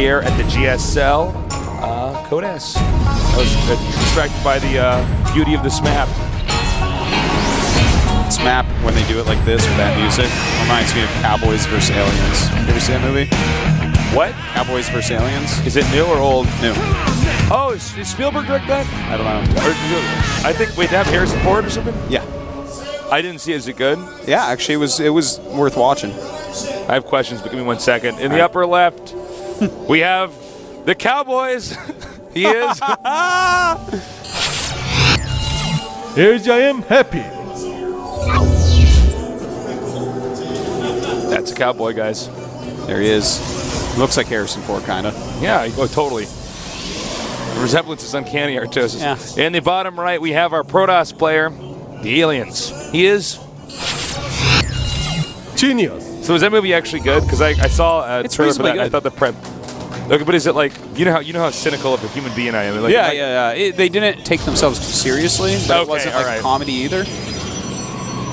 here at the GSL. Uh, Code S. I was uh, distracted by the uh, beauty of this map. This map, when they do it like this with that music, reminds me of Cowboys vs. Aliens. You ever see that movie? What? Cowboys vs. Aliens? Is it new or old? New. Oh, is, is Spielberg direct that? I don't know. Or, I think, wait, they have Harrison Ford or something? Yeah. I didn't see it. Is it good? Yeah, actually, it was it was worth watching. I have questions, but give me one second. In the right. upper left, we have the Cowboys. he is. Here's I am happy. That's a Cowboy, guys. There he is. Looks like Harrison Ford, kind of. Yeah, oh, totally. The resemblance is uncanny, Artosis. Yeah. In the bottom right, we have our Protoss player, the Aliens. He is. Genius. So is that movie actually good? Because I, I saw a It's trailer for that. reasonably I thought the prep. Okay, but is it like you know how you know how cynical of a human being I am? Like, yeah, like- yeah, yeah. It, they didn't take themselves too seriously, but Okay, it wasn't like right. comedy either.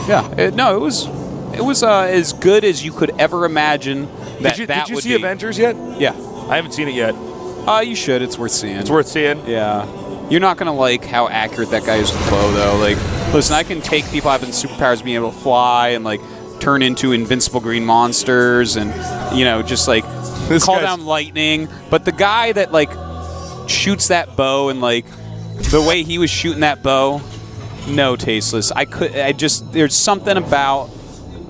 Yeah, it, no, it was it was uh, as good as you could ever imagine that Did you, that did you see be. Avengers yet? Yeah, I haven't seen it yet. uh, you should. It's worth seeing. It's worth seeing. Yeah. You're not gonna like how accurate that guy is with the bow, though. Like, listen, I can take people having superpowers, being able to fly, and like turn into invincible green monsters, and you know, just like This call down lightning. But the guy that like shoots that bow and like the way he was shooting that bow, no, tasteless. I could. I just there's something about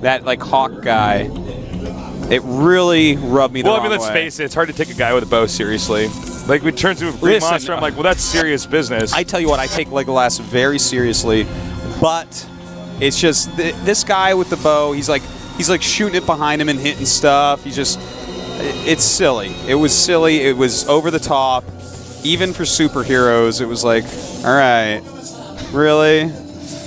that like hawk guy. It really rubbed me the Well, I mean, let's way. face it. It's hard to take a guy with a bow seriously. Like, we turn to a green Listen, monster. I'm like, well, that's serious business. I tell you what, I take Legolas very seriously, but it's just th- this guy with the bow. He's like he's like shooting it behind him and hitting stuff. He's just it's silly. It was silly. It was over the top. Even for superheroes, it was like, all right, really,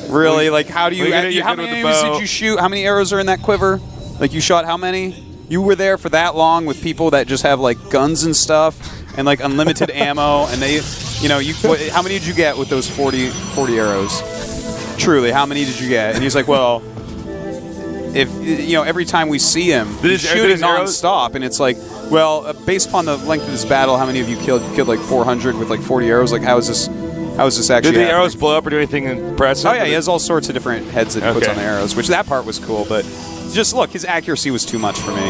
really. Like, how do you? You- how many arrows did you shoot? How many arrows are in that quiver? Like, you shot how many? You were there for that long with people that just have like guns and stuff and like unlimited ammo, and they, you know, you. What, how many did you get with those 40, 40 arrows? Truly, how many did you get? And he's like, well, if you know, every time we see him, he's did shooting nonstop, and it's like, well, uh, based upon the length of this battle, how many of you killed? You killed like four hundred with like forty arrows. Like, how is this? How is this actually? Did the happening? arrows blow up or do anything impressive? Oh yeah, he has all sorts of different heads that he puts on the arrows, which that part was cool. But just look, his accuracy was too much for me.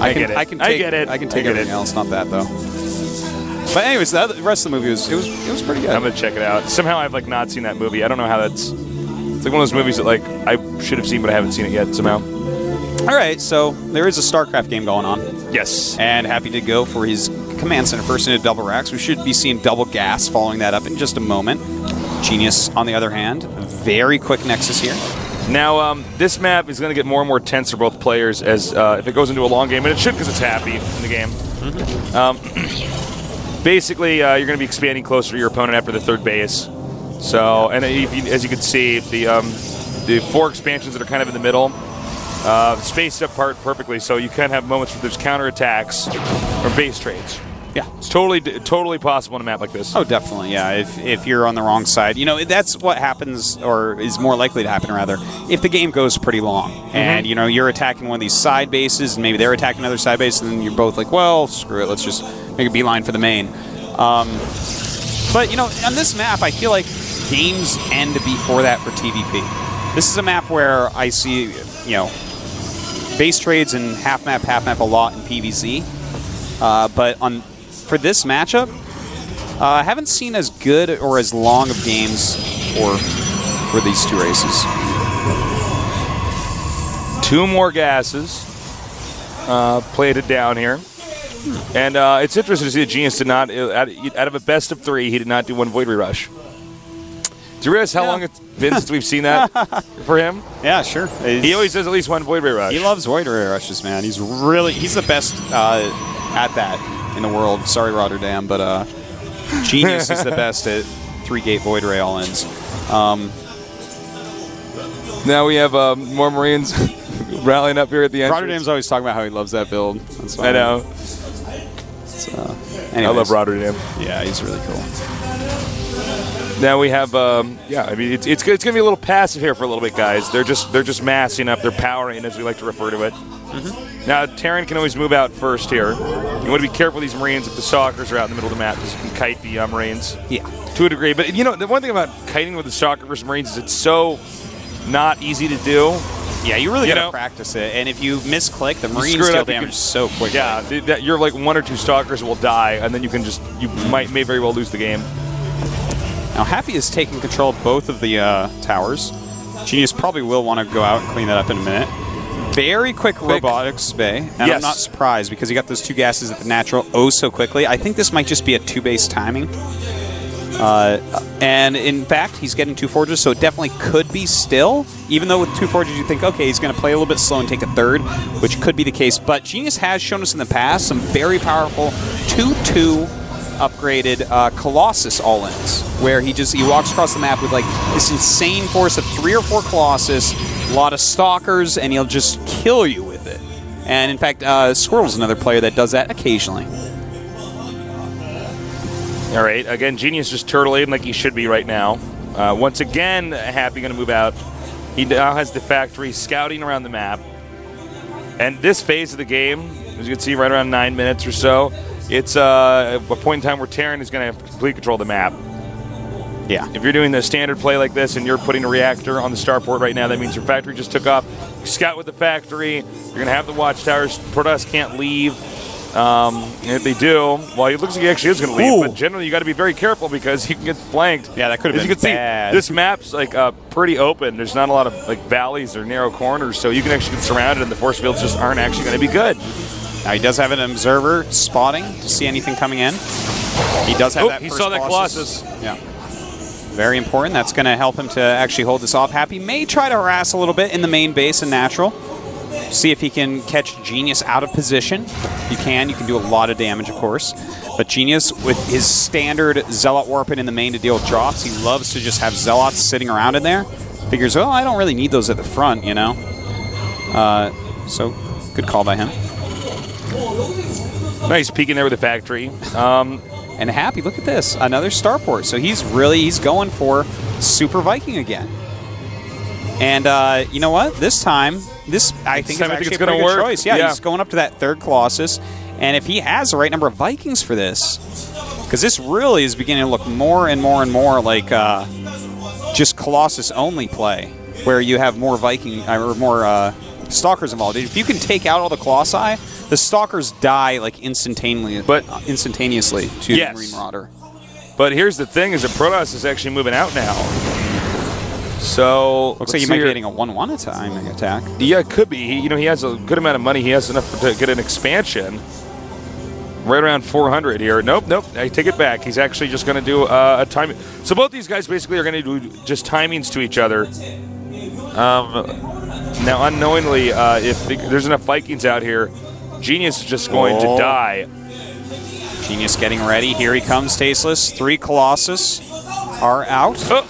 I, can, get it. I can I take, get it. I can take get everything it. else, not that though. But anyways, the rest of the movie was it was it was pretty good. I'm gonna check it out. Somehow I've like not seen that movie. I don't know how that's. It's like one of those movies that like I should have seen, but I haven't seen it yet. Somehow. all right, so there is a StarCraft game going on, Yes. and Happy to go for his command center first into double racks. We should be seeing double gas following that up in just a moment. Genius, on the other hand, very quick Nexus here. Now, um, this map is going to get more and more tense for both players as uh, if it goes into a long game, and it should because it's happy in the game. Um, basically, uh, you're going to be expanding closer to your opponent after the third base. So, and if you, as you can see, the um, the four expansions that are kind of in the middle, uh, spaced apart perfectly. So you can have moments where there's counterattacks or base trades. Yeah. It's totally totally possible in a map like this. Oh, definitely, yeah. If, if you're on the wrong side, you know that's what happens, or is more likely to happen, rather, if the game goes pretty long, and you know you're attacking one of these side bases, and maybe they're attacking another side base, and then you're both like, well, screw it, let's just make a beeline for the main. Um, but you know, on this map, I feel like games end before that for TVP. This is a map where I see, you know, base trades and half map, half map a lot in PVZ. Uh, but on for this matchup, uh, I haven't seen as good or as long of games for for these two races. two more gases uh, plated down here. And uh, it's interesting to see that Genius did not, uh, out of a best of three, he did not do one Void Rush. Do you realize how Yeah. long it's been since we've seen that for him? Yeah, sure. He always does at least one Void Ray Rush. he loves void ray rushes, man. He's really he's the best uh, at that in the world. Sorry, Rotterdam, but uh, Genius is the best at three gate void ray all ins. Um, now we have uh, more Marines rallying up here at the end. Rotterdam's always talking about how he loves that build. I know. Uh, I love anyways. Rotterdam. Yeah, he's really cool. Now we have, um, yeah. I mean, it's it's, it's going to be a little passive here for a little bit, guys. They're just they're just massing up. They're powering, as we like to refer to it. Now, Terran can always move out first here. You want to be careful with these Marines if the Stalkers are out in the middle of the map because you can kite the uh, Marines Yeah. to a degree. But, you know, the one thing about kiting with the Stalker versus Marines is it's so not easy to do. Yeah, you really You gotta know- practice it. And if you misclick, the Marine screw it steal up, you damage so quickly. Yeah, th- that you're like one or two Stalkers will die, and then you can just, you might, may very well lose the game. Now, Happy is taking control of both of the uh, towers. Genius probably will want to go out and clean that up in a minute. Very quick, robotics bay, and I'm not surprised because he got those two gases at the natural oh so quickly. I think this might just be a two base timing. Uh, and in fact, he's getting two forges, so it definitely could be still. Even though with two forges, you think, okay, he's going to play a little bit slow and take a third, which could be the case. But Genius has shown us in the past some very powerful 2 2 upgraded uh, Colossus all ins, where he just he walks across the map with like this insane force of three or four Colossus, a lot of Stalkers, and he'll just kill you with it. And in fact, uh, Squirtle's another player that does that occasionally. All right. Again, Genius just turtling like he should be right now. Uh, once again, Happy going to move out. He now has the factory scouting around the map. And this phase of the game, as you can see, right around nine minutes or so, it's uh, a point in time where Terran is going to have complete control of the map. Yeah. If you're doing the standard play like this and you're putting a reactor on the starport right now, that means your factory just took off. Scout with the factory. You're going to have the watchtowers. Protoss can't leave. Um, if they do, well, it looks like he actually is going to leave. Ooh. But generally, you got to be very careful because he can get flanked. Yeah, that could have As been you can bad. see, this map's like uh, pretty open. There's not a lot of like valleys or narrow corners, so you can actually get surrounded, and the force fields just aren't actually going to be good. Now he does have an observer spotting to see anything coming in. He does have Oh, that. he saw that Colossus. Yeah. Very important. That's going to help him to actually hold this off. Happy may try to harass a little bit in the main base and natural. See if he can catch Genius out of position. You can. You can do a lot of damage, of course. But Genius, with his standard Zealot Warping in the main to deal with drops, he loves to just have Zealots sitting around in there. Figures, well, I don't really need those at the front, you know? Uh, so, good call by him. Nice peeking there with the factory. Um, and happy. Look at this, another starport. So he's really he's going for Super Viking again. And uh, you know what? This time, this I think is I think actually a pretty good work. choice. Yeah, Yeah. he's going up to that third Colossus, and if he has the right number of Vikings for this, because this really is beginning to look more and more and more like uh, just Colossus only play, where you have more Viking or more uh, Stalkers involved. If you can take out all the Colossi, the Stalkers die like instantaneously, But- instantaneously to Yes. the Marine Marauder. But here's the thing: is that Protoss is actually moving out now. So Looks like he see might be getting a one-one timing attack. Yeah, it could be. He, you know, he has a good amount of money. He has enough to get an expansion. Right around 400 here. Nope, nope. I take it back. He's actually just going to do uh, a time. So both these guys basically are going to do just timings to each other. Um, now, unknowingly, uh, if there's enough Vikings out here, Genius is just going Oh. to die. Genius getting ready. Here he comes, Tasteless. Three Colossus are out. Oh,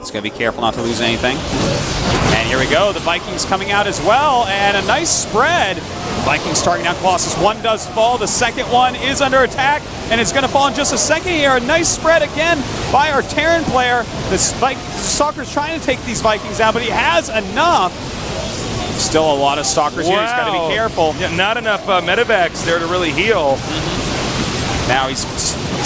He's going to be careful not to lose anything. And here we go. The Vikings coming out as well. And a nice spread. Vikings targeting out Colossus. One does fall. The second one is under attack. And it's going to fall in just a second here. A nice spread again by our Terran player. The Spike Stalker's trying to take these Vikings down, but he has enough. Still a lot of Stalkers here. He's got to be careful. Yeah, not enough uh, medevacs there to really heal. Now he's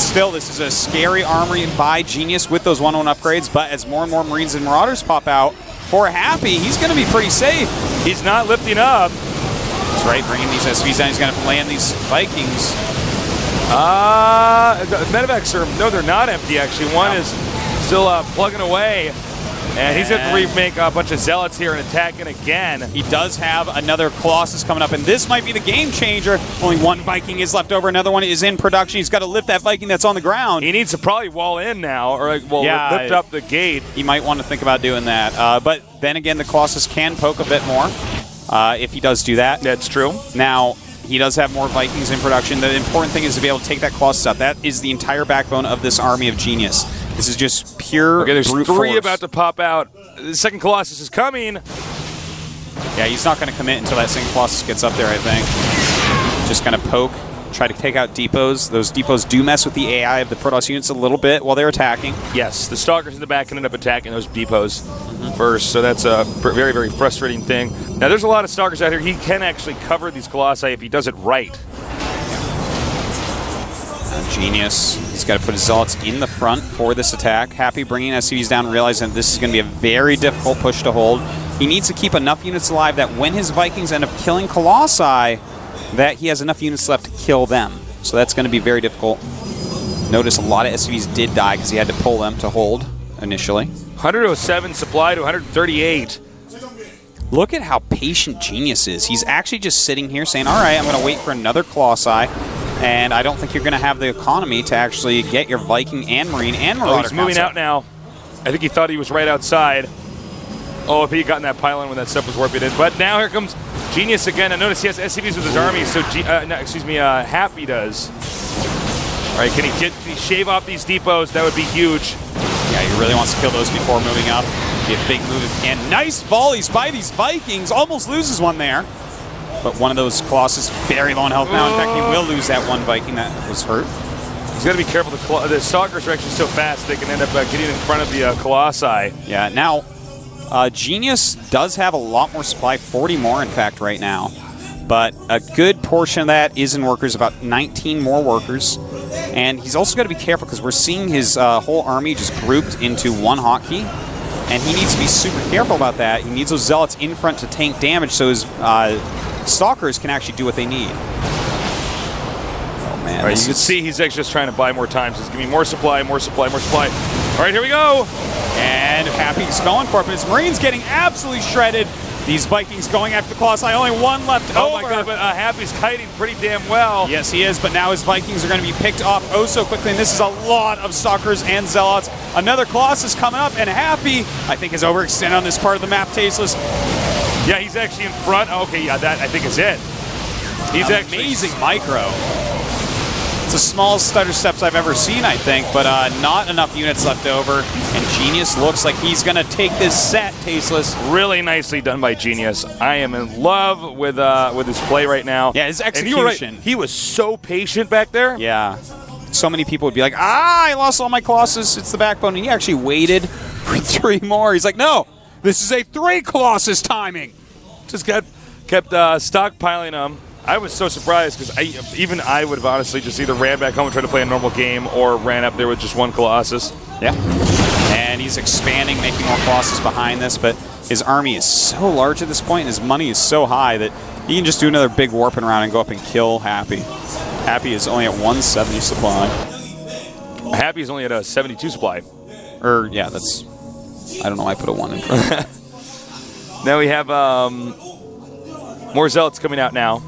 still, this is a scary armory by Genius with those 1-1 upgrades, but as more and more Marines and Marauders pop out, for Happy, he's going to be pretty safe. He's not lifting up. That's right, bringing these SCVs down, he's going to land these Vikings. Uh, medevacs are no, they're not empty. Actually, one is still uh, plugging away, and he's going to remake a bunch of zealots here and attacking again. He does have another Colossus coming up, and this might be the game changer. Only one Viking is left over, another one is in production. He's got to lift that Viking that's on the ground. He needs to probably wall in now, or like, well, Yeah. lift up the gate. he might want to think about doing that. Uh, but then again, the Colossus can poke a bit more uh, if he does do that. That's true. Now, he does have more Vikings in production. The important thing is to be able to take that Colossus out. That is the entire backbone of this army of genius. This is just pure Okay, there's three force. about to pop out. The second Colossus is coming. Yeah, he's not going to commit until that second Colossus gets up there, I think. Just going to poke try to take out depots. Those depots do mess with the AI of the Protoss units a little bit while they're attacking. Yes, the stalkers in the back can end up attacking those depots first, so that's a very, very frustrating thing. Now, there's a lot of stalkers out here. He can actually cover these colossi if he does it right. Genius. He's got to put his zealots in the front for this attack. Happy bringing SCVs down, realizing that this is going to be a very difficult push to hold. He needs to keep enough units alive that when his Vikings end up killing Colossi, that he has enough units left to kill them. So that's going to be very difficult. Notice a lot of SCVs did die because he had to pull them to hold initially. 107 supply to 138. Look at how patient Genius is. He's actually just sitting here saying, all right, I'm going to wait for another Colossi. And I don't think you're going to have the economy to actually get your Viking and Marine and Marauder Oh, he's moving out now. I think he thought he was right outside. Oh, if he had gotten that pylon when that stuff was warping in. But now here comes Genius again. And notice he has SCVs with his army, so, G- uh, no, excuse me, uh, Happy does. All right, can he get can he shave off these depots? That would be huge. Yeah, he really wants to kill those before moving up. Be a big move can. Nice volleys by these Vikings. Almost loses one there. But one of those Colossus very low on health now. In fact, he will lose that one Viking that was hurt. He's got to be careful. The, the stalkers are actually so fast they can end up uh, getting in front of the uh, colossi. Yeah, now, uh, Genius does have a lot more supply, 40 more, in fact, right now. But a good portion of that is in workers, about 19 more workers. And he's also got to be careful because we're seeing his uh, whole army just grouped into one hotkey. And he needs to be super careful about that. He needs those zealots in front to tank damage so his uh, stalkers can actually do what they need. Oh, man. Right, you can see he's actually just trying to buy more time. So he's giving me more supply, more supply, more supply. All right, here we go. And Happy's going for it, but his Marines getting absolutely shredded. These Vikings going after the Colossi. Only one left Oh over. my god, but uh, Happy's kiting pretty damn well. Yes, he is, but now his Vikings are going to be picked off oh so quickly, and this is a lot of Stalkers and Zealots. Another Colossus coming up, and Happy, I think, is overextended on this part of the map, Tasteless. Yeah, he's actually in front. Okay, yeah, that I think is it. He's actually Amazing micro. It's the smallest stutter steps I've ever seen, I think, but uh, not enough units left over, and Genius looks like he's going to take this set, Tasteless. really nicely done by Genius. I am in love with uh, with his play right now. Yeah, his were right. execution. He was so patient back there. Yeah. So many people would be like, ah, I lost all my Colossus. It's the backbone. And he actually waited for three more. He's like, no, this is a three Colossus timing. Just kept kept uh, stockpiling them. I was so surprised because I, even I would have honestly just either ran back home and tried to play a normal game or ran up there with just one Colossus. Yeah. And he's expanding, making more Colossus behind this, but his army is so large at this point, and his money is so high that he can just do another big warping round and go up and kill Happy. Happy is only at 170 supply. Happy is only at a 72 supply. Or, yeah, that's. I don't know why I put a 1 in front. Now we have um, more zealots coming out now,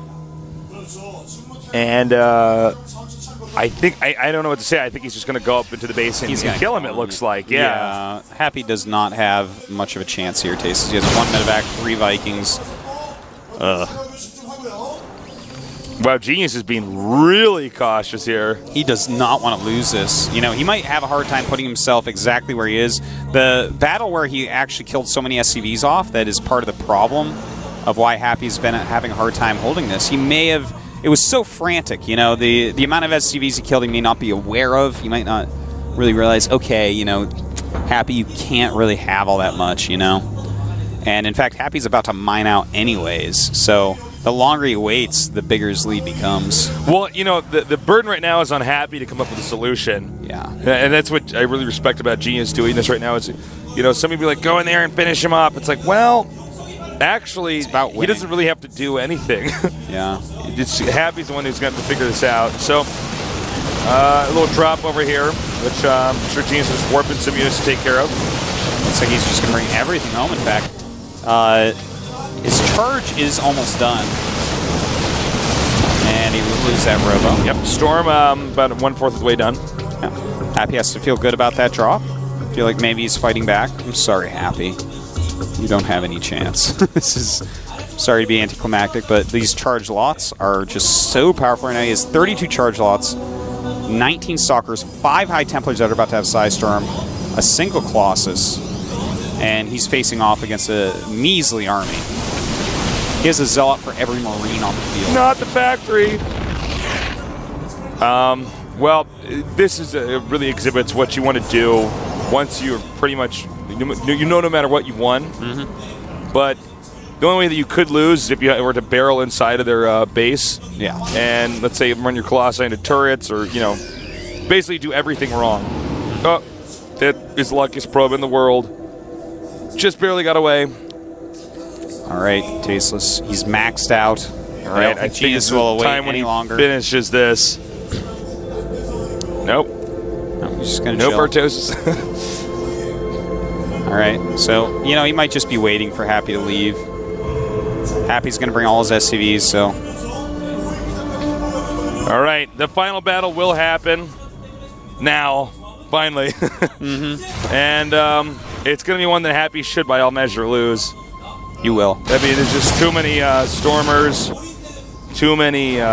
and uh, I think I, I don't know what to say. I think he's just going to go up into the base and, He's and gonna kill him. kill It looks like, yeah. Yeah, Happy does not have much of a chance here, Tastes. He has one medevac, three Vikings. Wow, Genius is being really cautious here. He does not want to lose this. You know, he might have a hard time putting himself exactly where he is. The battle where he actually killed so many SCVs off, that is part of the problem of why Happy's been having a hard time holding this. He may have. It was so frantic, you know, the, the amount of SCVs he killed he may not be aware of. He might not really realize, okay, you know, Happy, you can't really have all that much, you know? And in fact, Happy's about to mine out anyways. So the longer he waits, the bigger his lead becomes. Well, you know, the, the burden right now is on Happy to come up with a solution. Yeah. And that's what I really respect about Genius doing this right now is, you know, some people be like, go in there and finish him up. It's like, well, actually, about he doesn't really have to do anything. Yeah. it's Happy's the one who's going to have to figure this out. So, uh, a little drop over here, which um, I'm sure Genius is warping some units to take care of. Looks like he's just going to bring everything home, in fact. Uh, his charge is almost done. And he will lose that robo. Yep, Storm um, about one fourth of the way done. Yeah. Happy has to feel good about that drop. Feel like maybe he's fighting back. I'm sorry, Happy. You don't have any chance. this is sorry to be anticlimactic, but these charge lots are just so powerful right now. He has 32 charge lots, 19 stalkers, five high templars that are about to have psi storm, a single colossus, and he's facing off against a measly army. He has a zealot for every marine on the field. Not the factory. Um, Well, this is uh really exhibits what you want to do once you're pretty much you know no matter what you won. Mm-hmm. But the only way that you could lose is if you were to barrel inside of their uh, base. Yeah. And let's say run your colossi into turrets, or you know, basically do everything wrong. Oh, that is the luckiest probe in the world. Just barely got away. All right, tasteless. He's maxed out. All right, I think it's Genius the will wait time when any he longer. finishes this. Nope. No, he's just gonna Nope, chill. All right, so you know he might just be waiting for Happy to leave. Happy's gonna bring all his SCVs, so All right, the final battle will happen now, finally. Mm-hmm. And um, it's going to be one that Happy should, by all measure, lose. you will. I mean, there's just too many uh, Stormers, too many, uh,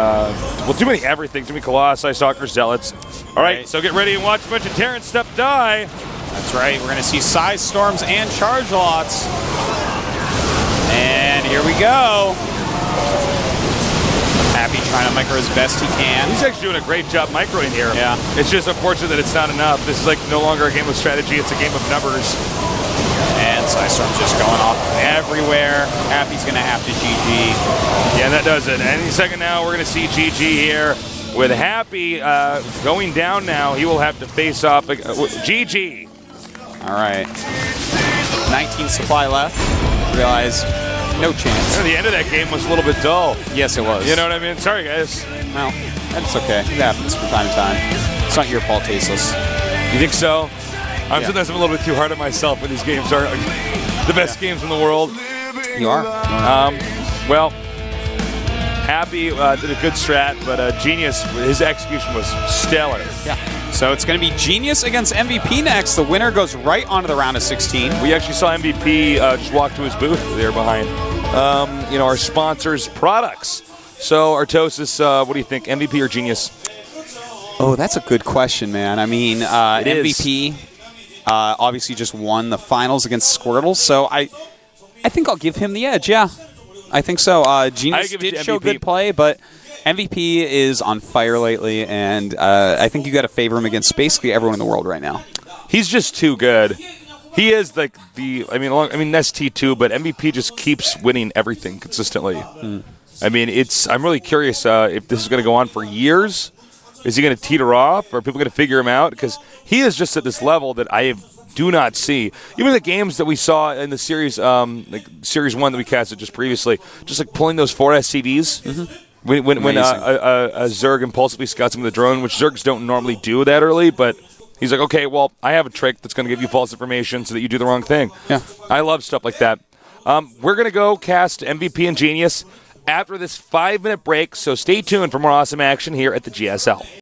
well, too many everything, too many Colossi, Stalkers, Zealots. All right, Right. so get ready and watch a bunch of Terran step die. That's right. We're gonna see psi storms and charge lots. And here we go. Happy trying to micro as best he can. He's actually doing a great job microing here. Yeah. It's just unfortunate that it's not enough. This is like no longer a game of strategy, it's a game of numbers. And Psystorm's just going off everywhere. Happy's gonna have to GG. Yeah, that does it. Any second now, we're going to see GG here with Happy uh, going down now. He will have to face off uh, GG. All right. 19 supply left. Realize no chance. The end of that game was a little bit dull. Yes, it was. You know what I mean? Sorry, guys. Well, that's okay. It happens from time to time. It's not your fault, Tasteless. You think so? I'm Yeah. sometimes I'm a little bit too hard on myself when these games are the best games in the world. You are. Um, well, Happy uh, did a good strat, but uh, Genius, his execution was stellar. Yeah. So it's going to be Genius against MVP next. The winner goes right onto the round of 16. We actually saw MVP uh, just walk to his booth there behind, um, you know, our sponsors' products. So, Artosis, uh, what do you think, MVP or Genius? Oh, that's a good question, man. I mean, uh, MVP uh, obviously just won the finals against Squirtle, so I, I think I'll give him the edge. Yeah, I think so. Uh, Genius did show good play, but MVP is on fire lately, and uh, I think you got to favor him against basically everyone in the world right now. He's just too good. He is like the, I mean, along, I mean, ST too, but MVP just keeps winning everything consistently. I mean, it's. I'm really curious uh, if this is going to go on for years. Is he going to teeter off? Or are people going to figure him out? Because he is just at this level that I do not see. Even the games that we saw in the series, um, like series one that we casted just previously, just like pulling those four SCVs. When when, when uh, a, a Zerg impulsively scouts him with a drone, which Zergs don't normally do that early, but he's like, okay, well, I have a trick that's going to give you false information so that you do the wrong thing. Yeah. I love stuff like that. Um, we're going to go cast MVP and Genius after this five minute break, so stay tuned for more awesome action here at the GSL.